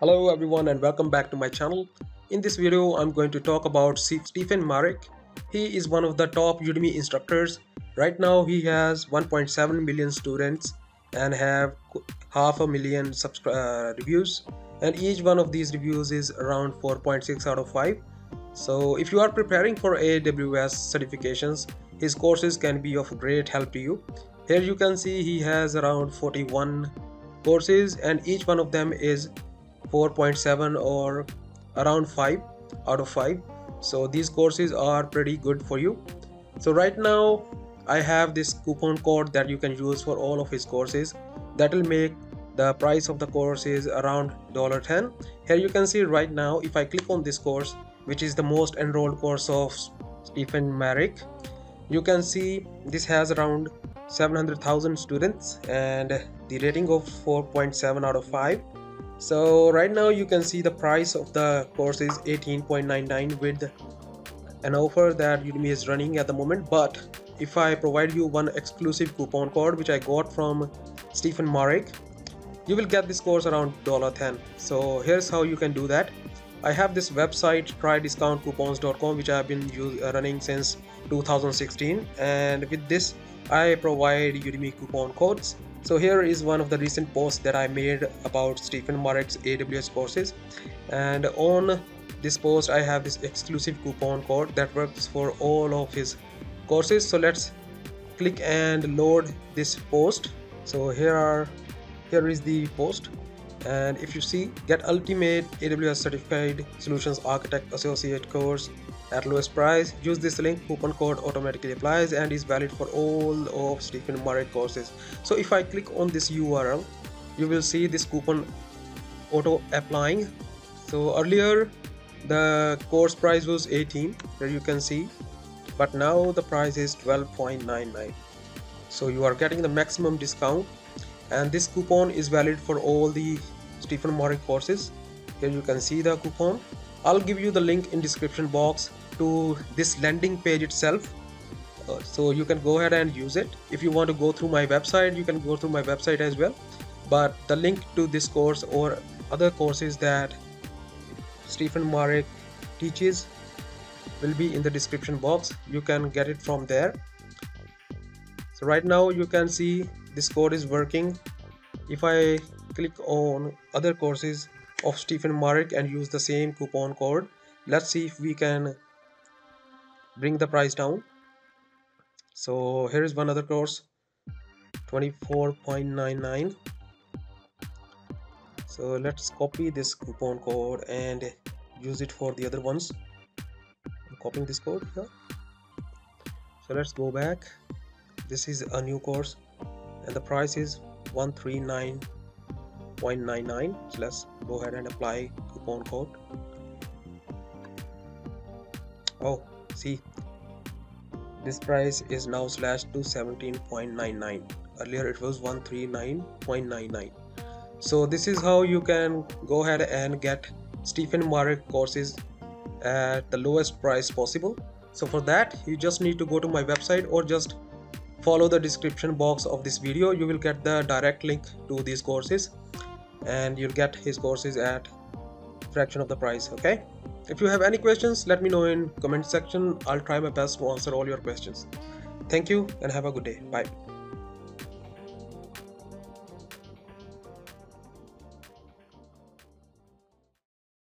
Hello everyone and welcome back to my channel. In this video I'm going to talk about Stephen Maarek. He is one of the top Udemy instructors. Right now he has 1.7 million students and have half a million uh, reviews and each one of these reviews is around 4.6 out of 5. So if you are preparing for AWS certifications, his courses can be of great help to you. Here you can see he has around 41 courses and each one of them is 4.7 or around 5 out of 5 so these courses are pretty good for you. So right now I have this coupon code that you can use for all of his courses. That will make the price of the course is around $10 here you can see right now if I click on this course which is the most enrolled course of Stephen Maarek you can see this has around 700,000 students and the rating of 4.7 out of 5 so right now you can see the price of the course is 18.99 with an offer that Udemy is running at the moment. But if I provide you one exclusive coupon code which I got from Stephen Maarek you will get this course around $10 so here's how you can do that I have this website trydiscountcoupons.com which I have been use, uh, running since 2016 and with this I provide Udemy coupon codes. So here is one of the recent posts that I made about Stephen Maarek's AWS courses. And on this post I have this exclusive coupon code that works for all of his courses. So let's click and load this post. So here are here is the post and if you see get ultimate AWS certified solutions architect associate course at lowest price. Use this link coupon code automatically applies and is valid for all of Stephen Maarek courses. So if I click on this URL you will see this coupon auto applying. So earlier the course price was 18 here you can see but now the price is 12.99 so you are getting the maximum discount and this coupon is valid for all the Stephen Maarek courses here you can see the coupon. I'll give you the link in description box to this landing page itself. Uh, so you can go ahead and use it. If you want to go through my website you can go through my website as well. But the link to this course or other courses that Stephen Maarek teaches will be in the description box. You can get it from there. So right now you can see this code is working. If I click on other courses of Stephen Maarek and use the same coupon code. Let's see if we can bring the price down. So here is one other course 24.99 so let's copy this coupon code and use it for the other ones. I'm copying this code here. So let's go back. This is a new course and the price is 139.99 so let's go ahead and apply coupon code. Oh see this price is now slashed to 17.99 earlier it was 139.99 so this is how you can go ahead and get Stephen Maarek courses at the lowest price possible. So for that you just need to go to my website or just follow the description box of this video. You will get the direct link to these courses and you'll get his courses at fraction of the price okay? If you have any questions let me know in comment section. I'll try my best to answer all your questions. Thank you and have a good day. Bye